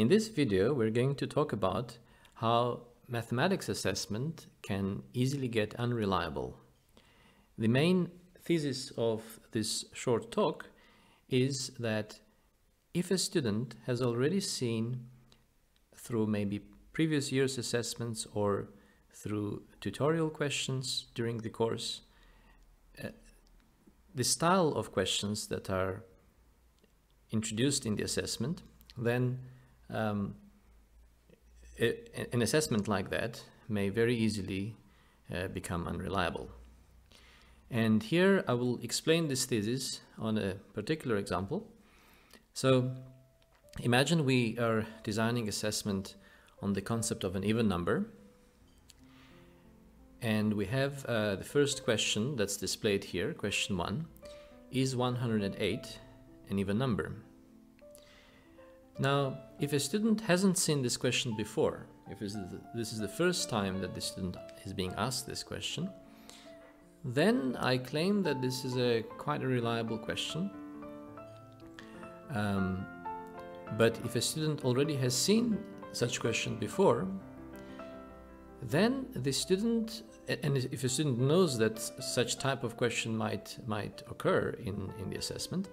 In this video, we're going to talk about how mathematics assessment can easily get unreliable. The main thesis of this short talk is that if a student has already seen through maybe previous year's assessments or through tutorial questions during the course, uh, the style of questions that are introduced in the assessment, then um, an assessment like that may very easily uh, become unreliable. And here I will explain this thesis on a particular example. So imagine we are designing assessment on the concept of an even number. And we have uh, the first question that's displayed here, question one, is 108 an even number? Now, if a student hasn't seen this question before, if this is the first time that the student is being asked this question, then I claim that this is a quite a reliable question. Um, but if a student already has seen such question before, then the student, and if a student knows that such type of question might might occur in, in the assessment,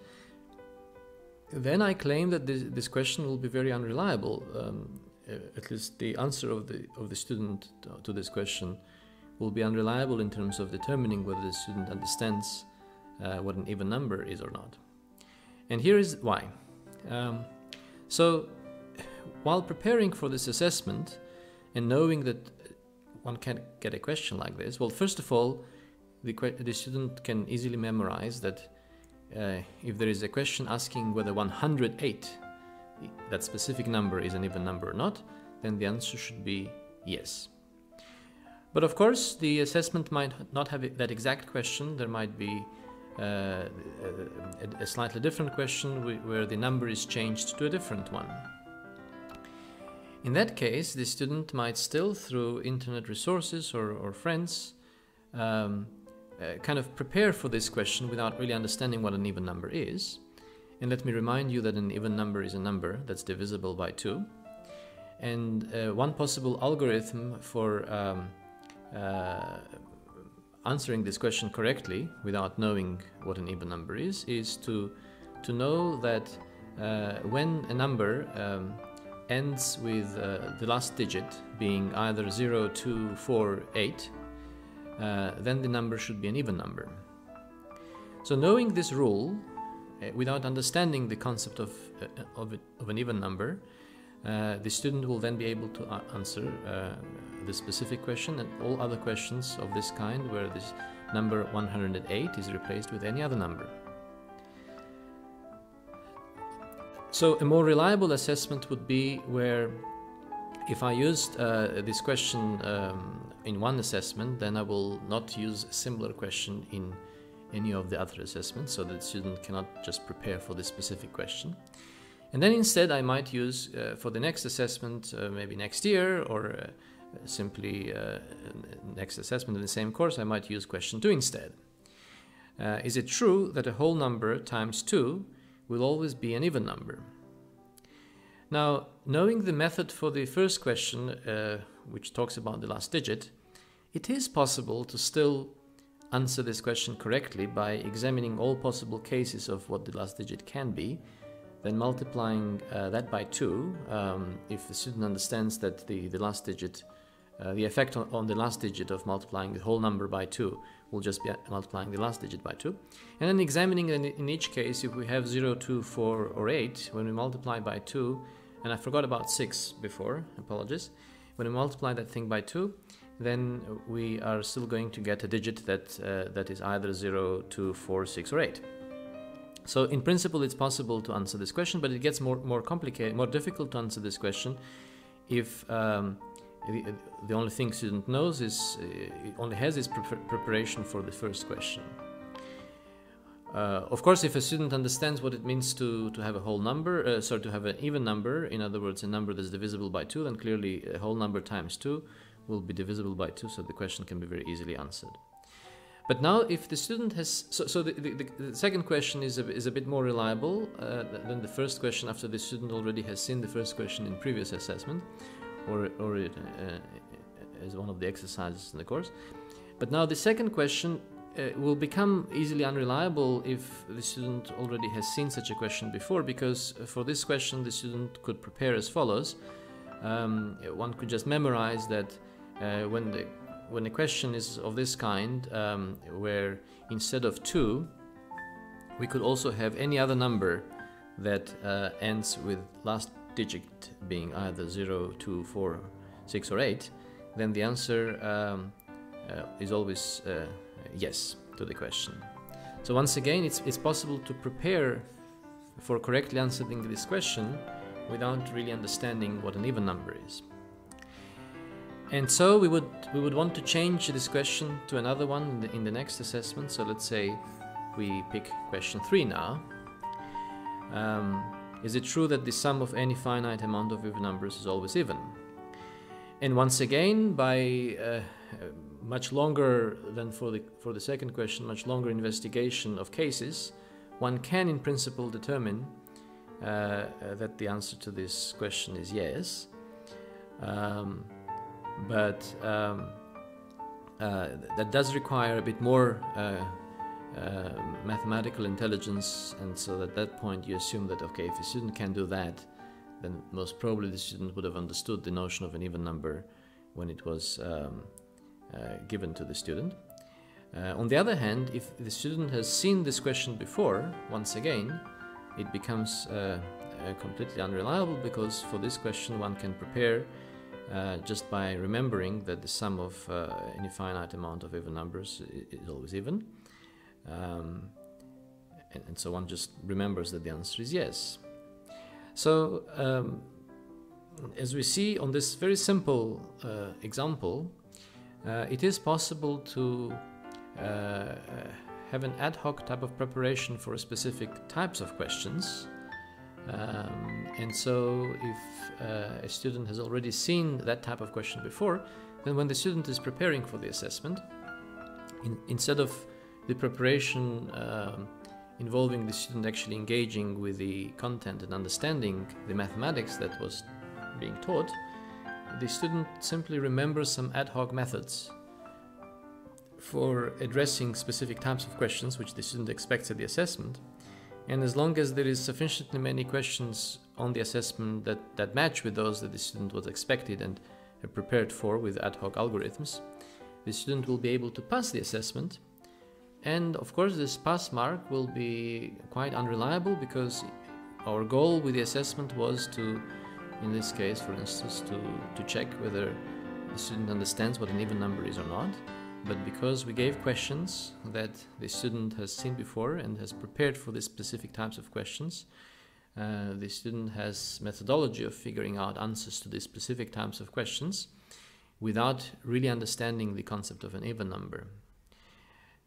then I claim that this, this question will be very unreliable. Um, at least the answer of the of the student to this question will be unreliable in terms of determining whether the student understands uh, what an even number is or not. And here is why. Um, so, while preparing for this assessment and knowing that one can get a question like this, well, first of all, the, the student can easily memorize that uh, if there is a question asking whether 108, that specific number is an even number or not, then the answer should be yes. But of course, the assessment might not have that exact question. There might be uh, a, a, slightly different question where the number is changed to a different one. In that case, the student might still, through internet resources or, or friends, um, uh, kind of prepare for this question without really understanding what an even number is. And let me remind you that an even number is a number that's divisible by 2. And uh, one possible algorithm for um, uh, answering this question correctly without knowing what an even number is is to to know that uh, when a number um, ends with uh, the last digit being either 0, 2, 4, 8 uh, then the number should be an even number. So knowing this rule, uh, without understanding the concept of, uh, of, it, of, an even number, uh, the student will then be able to uh, answer the specific question and all other questions of this kind where this number 108 is replaced with any other number. So a more reliable assessment would be where if I used uh, this question um, in one assessment, then I will not use a similar question in any of the other assessments so that the student cannot just prepare for this specific question. And then instead I might use uh, for the next assessment, uh, maybe next year or uh, simply uh, next assessment in the same course, I might use question 2 instead. Uh, is it true that a whole number times 2 will always be an even number? Now, knowing the method for the first question, uh, which talks about the last digit, it is possible to still answer this question correctly by examining all possible cases of what the last digit can be, then multiplying uh, that by 2, um, if the student understands that the, the last digit, uh, the effect on, on, the last digit of multiplying the whole number by 2 will just be multiplying the last digit by 2. And then examining in, in each case, if we have 0, 2, 4, or 8, when we multiply by 2, and I forgot about 6 before, apologies. When we multiply that thing by 2, then we are still going to get a digit that, uh, that is either 0, 2, 4, 6, or 8. So in principle, it's possible to answer this question, but it gets more, more complicated, more difficult to answer this question if um, the, the, only thing student knows is, uh, only has is pre preparation for the first question. Uh, of course, if a student understands what it means to, to have a whole number, uh, sorry, to have an even number, in other words, a number that's divisible by 2, then clearly a whole number times 2 will be divisible by 2, so the question can be very easily answered. But now, if the student has, so, so the, the, the second question is a, is a bit more reliable uh, than the first question after the student already has seen the first question in previous assessment, or, or it, uh, as one of the exercises in the course. But now the second question uh, will become easily unreliable if the student already has seen such a question before, because for this question the student could prepare as follows. Um, one could just memorize that uh, when the when a question is of this kind, um, where instead of 2, we could also have any other number that uh, ends with last digit being either 0, 2, 4, 6 or 8, then the answer um, uh, is always uh, yes to the question. So once again, it's, it's possible to prepare for correctly answering this question without really understanding what an even number is. And so we would we would want to change this question to another one in the, in the next assessment. So let's say we pick question three now. Um, is it true that the sum of any finite amount of even numbers is always even? And once again, by uh, much longer than for the for the second question, much longer investigation of cases, one can in principle determine uh, uh, that the answer to this question is yes. Um, but um, uh, that does require a bit more uh, uh, mathematical intelligence, and so at that point you assume that okay, if a student can do that, then most probably the student would have understood the notion of an even number when it was um, uh, given to the student. Uh, on the other hand, if the student has seen this question before, once again, it becomes uh, completely unreliable because for this question one can prepare uh, just by remembering that the sum of uh, any finite amount of even numbers is always even. Um, and, and, so one just remembers that the answer is yes. So, um, as we see on this very simple uh, example, uh, it is possible to uh, have an ad hoc type of preparation for specific types of questions. Um, and so, if uh, a student has already seen that type of question before, then when the student is preparing for the assessment, in, instead of the preparation um, involving the student actually engaging with the content and understanding the mathematics that was being taught, the student simply remembers some ad hoc methods for addressing specific types of questions which the student expects at the assessment and as long as there is sufficiently many questions on the assessment that, that match with those that the student was expected and prepared for with ad hoc algorithms, the student will be able to pass the assessment. And of course, this pass mark will be quite unreliable because our goal with the assessment was to, in this case, for instance, to, to check whether the student understands what an even number is or not. But because we gave questions that the student has seen before and has prepared for these specific types of questions, uh, the student has methodology of figuring out answers to these specific types of questions without really understanding the concept of an even number.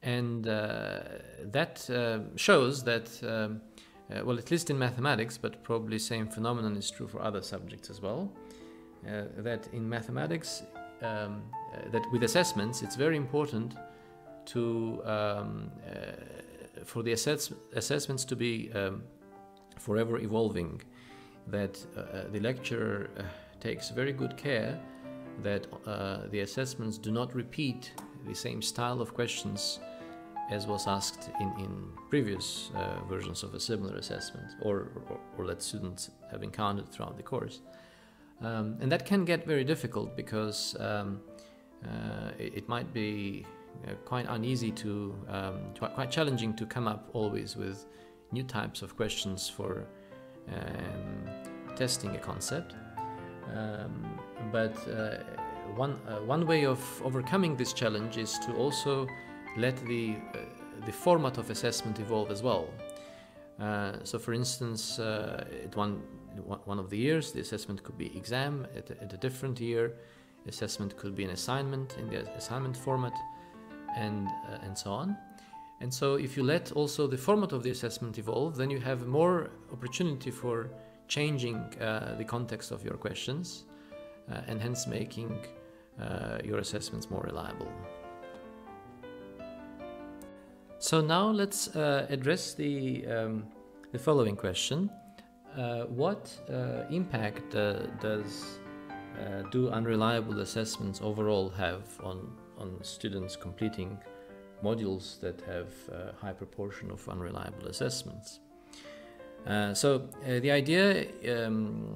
And uh, that uh, shows that, um, uh, well, at least in mathematics, but probably same phenomenon is true for other subjects as well, uh, that in mathematics um, uh, that with assessments, it's very important to um, uh, for the assess assessments to be um, forever evolving. That uh, the lecturer takes very good care that the assessments do not repeat the same style of questions as was asked in, in previous uh, versions of a similar assessment or, or, or, that students have encountered throughout the course. Um, and that can get very difficult because um, uh, it, it, might be uh, quite uneasy to, um, quite challenging to come up always with new types of questions for um, testing a concept. Um, but uh, one, uh, one way of overcoming this challenge is to also let the, uh, the format of assessment evolve as well. Uh, so for instance, at one, one of the years, the assessment could be exam, at a, at a different year, assessment could be an assignment in the assignment format and uh, and so on. And so if you let also the format of the assessment evolve then you have more opportunity for changing uh, the context of your questions uh, and hence making uh, your assessments more reliable So now let's uh, address the, um, the following question. Uh, what uh, impact uh, does uh, do unreliable assessments overall have on, on students completing modules that have a high proportion of unreliable assessments? Uh, so the idea um,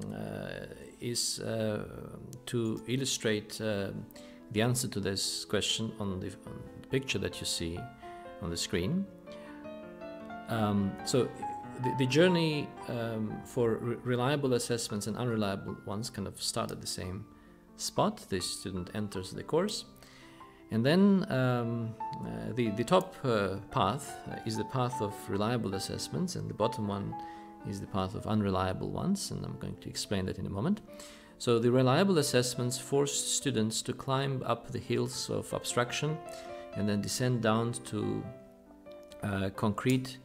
is to illustrate the answer to this question on the, on the picture that you see on the screen. Um, so the, the journey um, for re reliable assessments and unreliable ones kind of start at the same spot. The student enters the course. And then um, uh, the, the top uh, path is the path of reliable assessments, and the bottom one is the path of unreliable ones, and I'm going to explain that in a moment. So the reliable assessments force students to climb up the hills of abstraction and then descend down to uh, concrete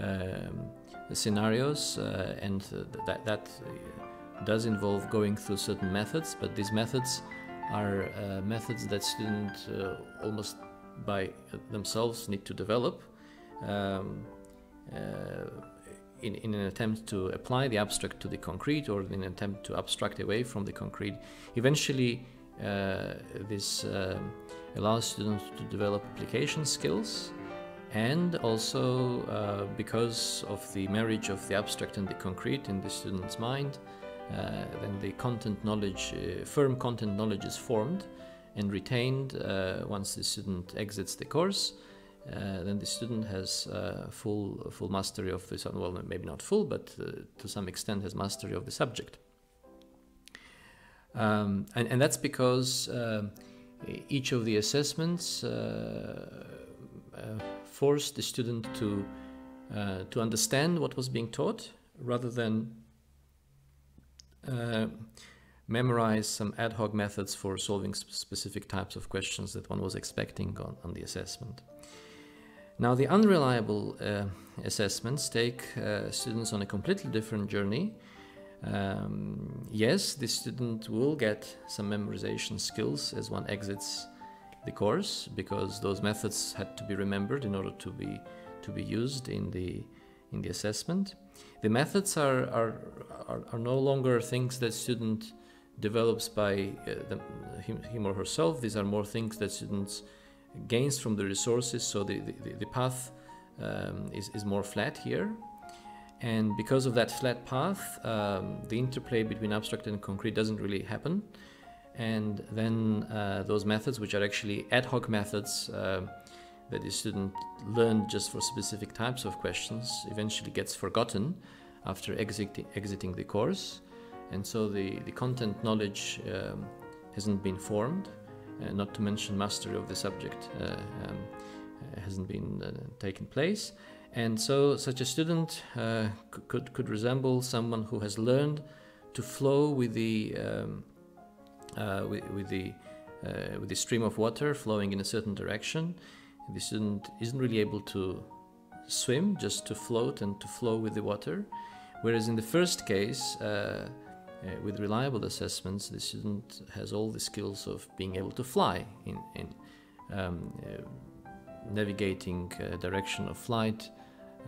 um, scenarios, uh, and that, that does involve going through certain methods, but these methods are uh, methods that students uh, almost by themselves need to develop um, uh, in, in, an attempt to apply the abstract to the concrete or in an attempt to abstract away from the concrete. Eventually, uh, this um, allows students to develop application skills and also uh, because of the marriage of the abstract and the concrete in the student's mind uh, then the content knowledge uh, firm content knowledge is formed and retained uh, once the student exits the course uh, then the student has uh, full full mastery of this well maybe not full but to some extent has mastery of the subject. Um, and, and, that's because each of the assessments uh, uh, forced the student to uh, to understand what was being taught rather than memorize some ad hoc methods for solving specific types of questions that one was expecting on, on the assessment. Now, the unreliable uh, assessments take uh, students on a completely different journey um, yes, the student will get some memorization skills as one exits the course because those methods had to be remembered in order to be to be used in the in the assessment. The methods are are, are, are no longer things that student develops by uh, the, him, him, or herself. These are more things that students gains from the resources. So the, the, the path um, is, is more flat here. And because of that flat path, um, the interplay between abstract and concrete doesn't really happen. And then uh, those methods, which are actually ad hoc methods uh, that the student learned just for specific types of questions, eventually gets forgotten after exit exiting the course. And so the, the content knowledge um, hasn't been formed, uh, not to mention mastery of the subject uh, um, hasn't been uh, taken place. And so such a student uh, could, could resemble someone who has learned to flow with the, um, uh, with, with, the, uh, with the stream of water flowing in a certain direction. The student isn't really able to swim, just to float and to flow with the water. Whereas in the first case, uh, uh, with reliable assessments, the student has all the skills of being able to fly in, in um, uh, navigating direction of flight,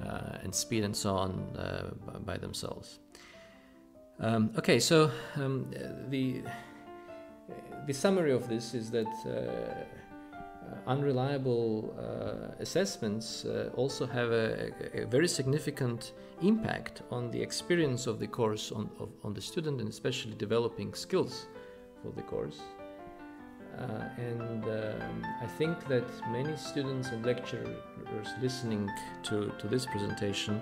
uh, and speed and so on uh, by themselves. Um, okay, so um, the the summary of this is that uh, unreliable assessments also have a, a, very significant impact on the experience of the course on, of, on the student and especially developing skills for the course. Uh, and um, I think that many students and lecturers listening to, to this presentation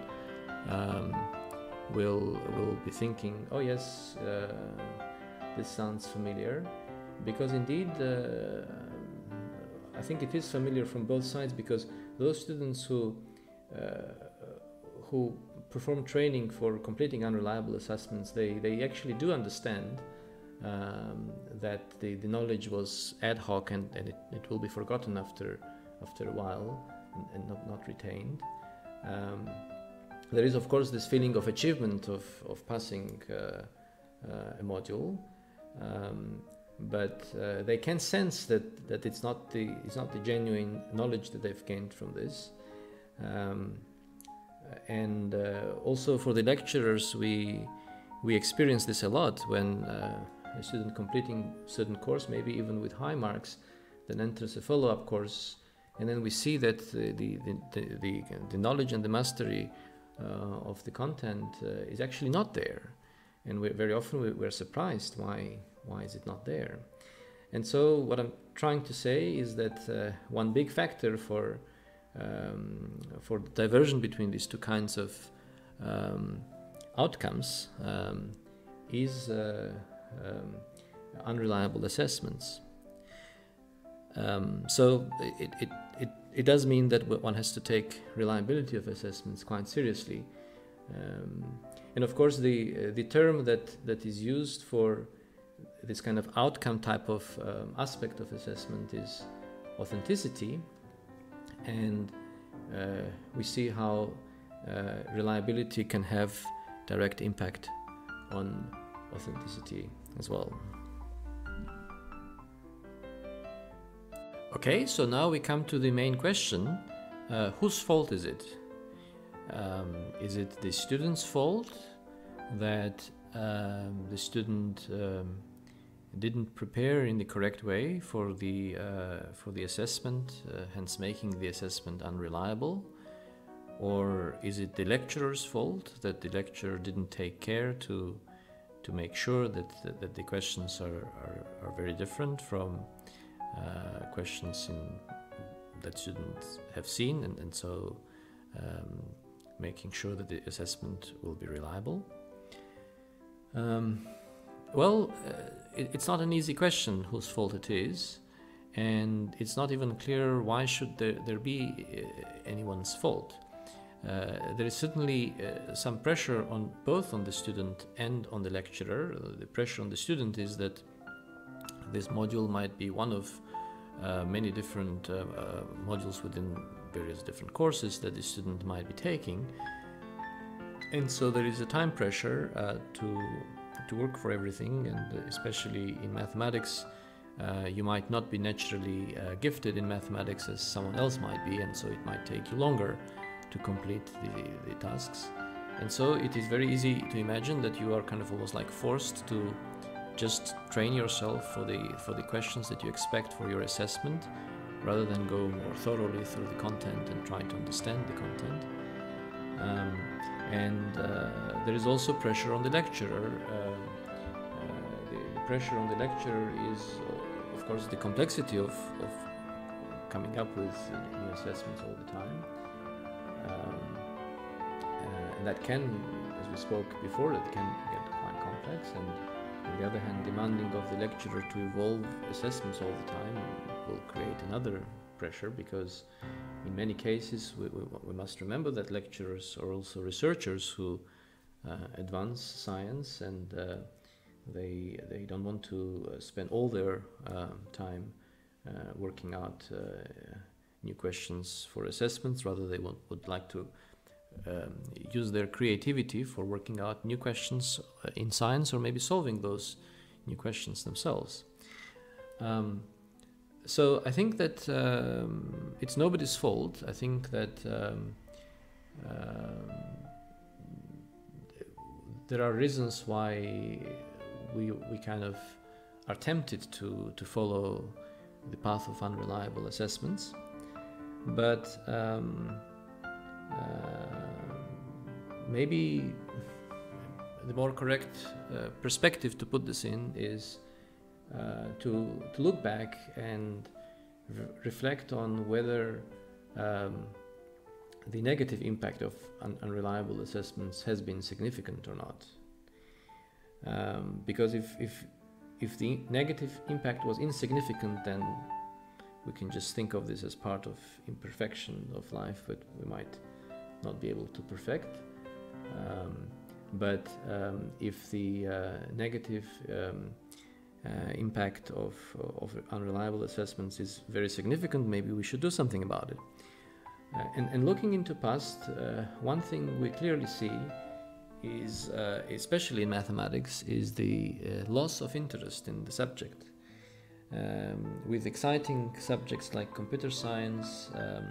um, will, will be thinking, oh yes, uh, this sounds familiar. Because indeed, uh, I think it is familiar from both sides because those students who, who perform training for completing unreliable assessments, they, they actually do understand um, that the, the knowledge was ad hoc and, and it, it will be forgotten after, after a while and, and not, not retained. Um, there is, of course, this feeling of achievement of, of passing uh, uh, a module, um, but uh, they can sense that, that it's, not the, it's not the genuine knowledge that they've gained from this. Um, and uh, also for the lecturers, we we experience this a lot when uh, a student completing certain course, maybe even with high marks, then enters a follow-up course, and then we see that the the, the, the, the knowledge and the mastery uh, of the content uh, is actually not there, and very often we're surprised why why is it not there. And so what I'm trying to say is that uh, one big factor for um, for the diversion between these two kinds of um, outcomes um, is uh, um, unreliable assessments. Um, so it, it, it, it, does mean that one has to take reliability of assessments quite seriously. Um, and of course, the, uh, the term that, that is used for this kind of outcome type of um, aspect of assessment is authenticity. And uh, we see how uh, reliability can have direct impact on authenticity as well. Okay, so now we come to the main question uh, whose fault is it? Um, is it the student's fault that um, the student um, didn't prepare in the correct way for the uh, for the assessment, uh, hence making the assessment unreliable? Or is it the lecturer's fault that the lecturer didn't take care to to make sure that that, the questions are, are, are, very different from uh, questions in, that students have seen, and, and so um, making sure that the assessment will be reliable? Um, well, uh, it, it's not an easy question whose fault it is, and it's not even clear why should there, there be uh, anyone's fault. Uh, there is certainly uh, some pressure on both on the student and on the lecturer. Uh, the pressure on the student is that this module might be one of uh, many different modules within various different courses that the student might be taking. And so there is a time pressure to to work for everything, and especially in mathematics, uh, you might not be naturally uh, gifted in mathematics as someone else might be, and so it might take you longer to complete the, the tasks. And so it is very easy to imagine that you are kind of almost like forced to just train yourself for the for the questions that you expect for your assessment, rather than go more thoroughly through the content and try to understand the content. Um, and uh, there is also pressure on the lecturer. Uh, uh, the, pressure on the lecturer is, of course, the complexity of, of coming up with new assessments all the time. That can, as we spoke before, that can get quite complex. And on the other hand, demanding of the lecturer to evolve assessments all the time will create another pressure because in many cases, we, we, we, must remember that lecturers are also researchers who uh, advance science and uh, they, they don't want to uh, spend all their um, time uh, working out uh, new questions for assessments. Rather, they want, would like to um, use their creativity for working out new questions in science or maybe solving those new questions themselves. Um, so I think that um, it's nobody's fault. I think that um, uh, there are reasons why we we kind of are tempted to to follow the path of unreliable assessments, but um, uh, maybe the more correct uh, perspective to put this in is uh, to, to look back and re reflect on whether um, the negative impact of un unreliable assessments has been significant or not. Um, because if, if, if the negative impact was insignificant, then we can just think of this as part of imperfection of life, but we might not be able to perfect. Um, but um, if the uh, negative um, uh, impact of, of unreliable assessments is very significant, maybe we should do something about it. Uh, and, and, looking into past, uh, one thing we clearly see is, uh, especially in mathematics, is the uh, loss of interest in the subject. Um, with exciting subjects like computer science, um,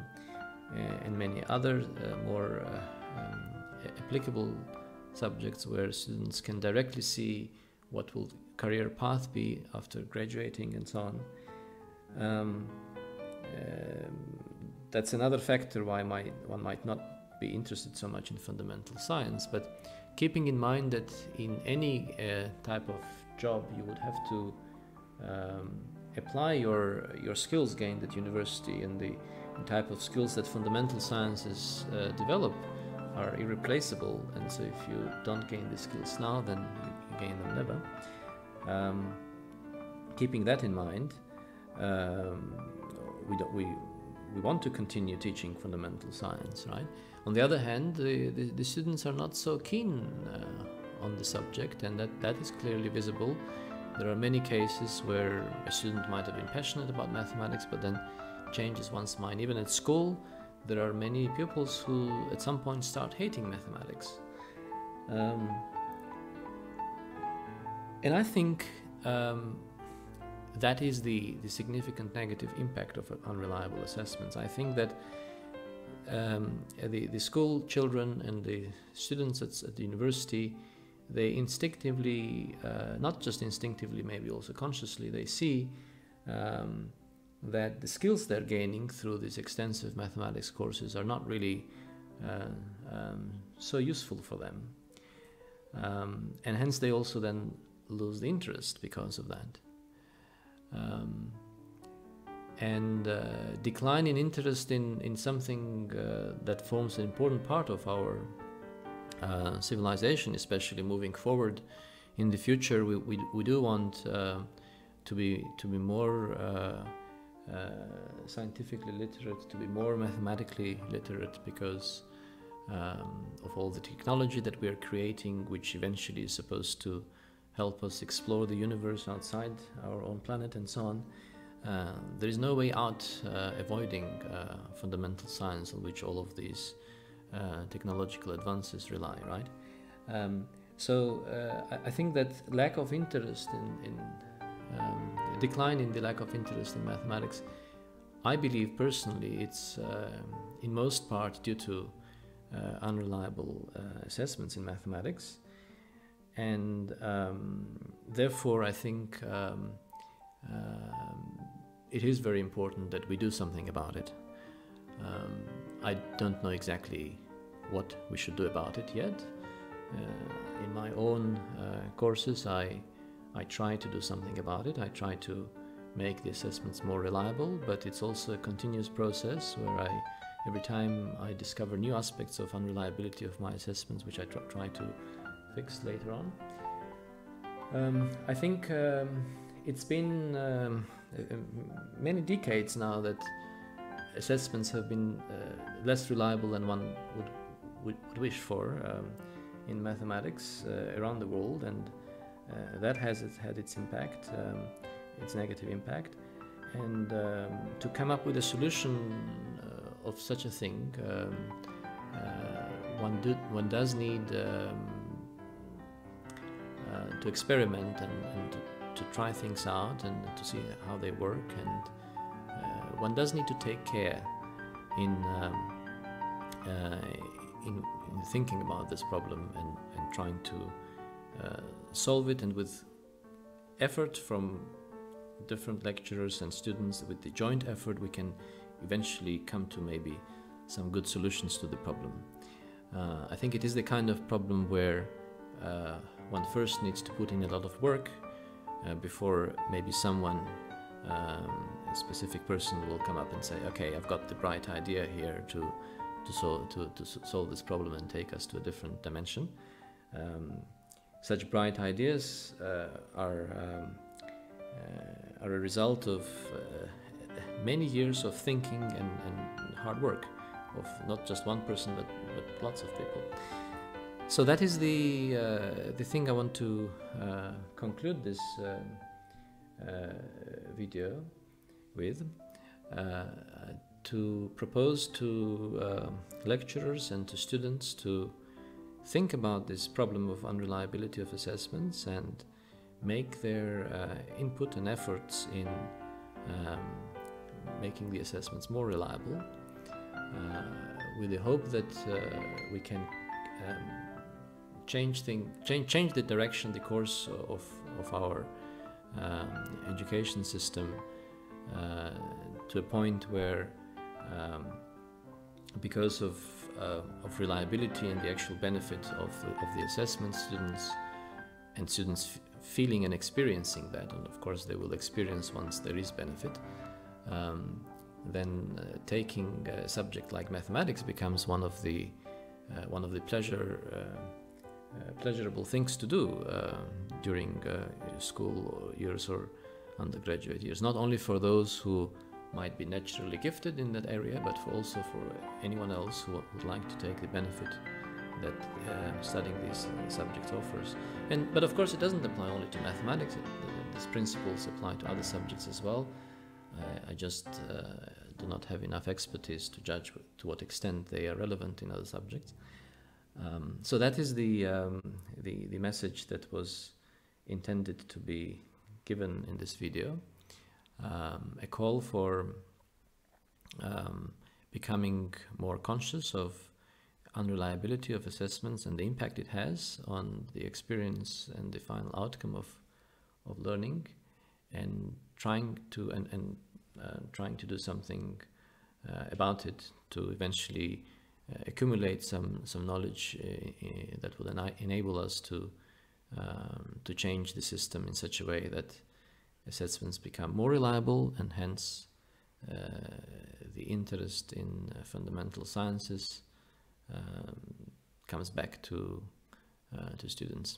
and many other uh, more um, applicable subjects where students can directly see what will career path be after graduating and so on. Um, um, that's another factor why my, one might not be interested so much in fundamental science, but keeping in mind that in any uh, type of job you would have to um, apply your your skills gained at university and the type of skills that fundamental sciences uh, develop are irreplaceable. And so if you don't gain the skills now then you, gain them never. Um, keeping that in mind um, we, we, we want to continue teaching fundamental science right? On the other hand the, the, the students are not so keen uh, on the subject and that, that is clearly visible there are many cases where a student might have been passionate about mathematics but then changes one's mind. Even at school, there are many pupils who at some point start hating mathematics. Um, and I think um, that is the, the significant negative impact of unreliable assessments. I think that um, the, the school children and the students at, at the university they instinctively, uh, not just instinctively, maybe also consciously, they see um, that the skills they're gaining through these extensive mathematics courses are not really uh, um, so useful for them. Um, and hence they also then lose the interest because of that. Um, and uh, decline in interest in, in something uh, that forms an important part of our uh, civilization, especially moving forward in the future, we, we, we do want uh, to be to be more uh, uh, scientifically literate, to be more mathematically literate, because um, of all the technology that we are creating, which eventually is supposed to help us explore the universe outside our own planet and so on. Uh, there is no way out uh, avoiding fundamental science on which all of these uh, technological advances rely, right? Um, so uh, I, think that lack of interest in, in um, decline in the lack of interest in mathematics, I believe personally it's uh, in most part due to uh, unreliable uh, assessments in mathematics, and um, therefore I think um, um it is very important that we do something about it. I don't know exactly what we should do about it yet. Uh, in my own uh, courses, I, I try to do something about it. I try to make the assessments more reliable, but it's also a continuous process where I, every time I discover new aspects of unreliability of my assessments, which I tr- try to fix later on. Um, I think um, it's been um, many decades now that assessments have been uh, less reliable than one would would, wish for um, in mathematics uh, around the world, and uh, that has had its impact, um, its negative impact. And um, to come up with a solution uh, of such a thing, um, one, do, one does need um, to experiment and, and to, to, try things out and to see how they work. And uh, one does need to take care in um, uh, in, in thinking about this problem and, and trying to uh, solve it, and with effort from different lecturers and students, with the joint effort, we can eventually come to maybe some good solutions to the problem. Uh, I think it is the kind of problem where uh, one first needs to put in a lot of work uh, before maybe someone, um, a specific person, will come up and say, "Okay, I've got the bright idea here to to, to, to solve this problem and take us to a different dimension. Um, such bright ideas uh, are, um, uh, are a result of uh, many years of thinking and, and, hard work of not just one person but, but lots of people. So that is the, uh, the thing I want to uh, conclude this uh, video with to propose to uh, lecturers and to students to think about this problem of unreliability of assessments and make their uh, input and efforts in um, making the assessments more reliable. with the hope that we can um, change thing change change the direction, the course of of our um, education system uh, to a point where, um, because of uh, of reliability and the actual benefit of the, of the assessment, students and students feeling and experiencing that, and of course they will experience once there is benefit. Um, then uh, taking a subject like mathematics becomes one of the uh, one of the pleasure uh, uh, pleasurable things to do uh, during school years or undergraduate years. Not only for those who might be naturally gifted in that area, but for also for anyone else who would like to take the benefit that uh, studying these uh, subjects offers. And but of course, it doesn't apply only to mathematics. these principles apply to other subjects as well. I just do not have enough expertise to judge to what extent they are relevant in other subjects. Um, so that is the, um, the, the message that was intended to be given in this video. Um, a call for um, becoming more conscious of unreliability of assessments and the impact it has on the experience and the final outcome of, of learning and trying to and, and uh, trying to do something uh, about it to eventually uh, accumulate some some knowledge uh, that will enable us to um, to change the system in such a way that assessments become more reliable and hence uh, the interest in uh, fundamental sciences um, comes back to uh, to students.